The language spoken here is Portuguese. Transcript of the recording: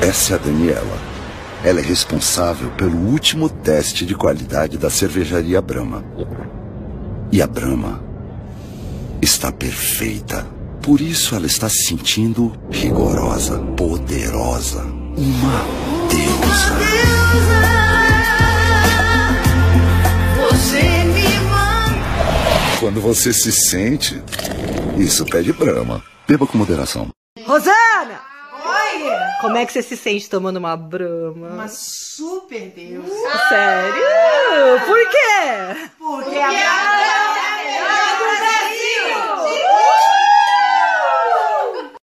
Essa é a Daniela. Ela é responsável pelo último teste de qualidade da cervejaria Brahma. E a Brahma está perfeita. Por isso ela está se sentindo rigorosa, poderosa, uma deusa. Você me manda. Quando você se sente, isso pede Brahma. Beba com moderação. Rosana! Como é que você se sente tomando uma brama? Uma super deusa. Sério? Por quê? Porque a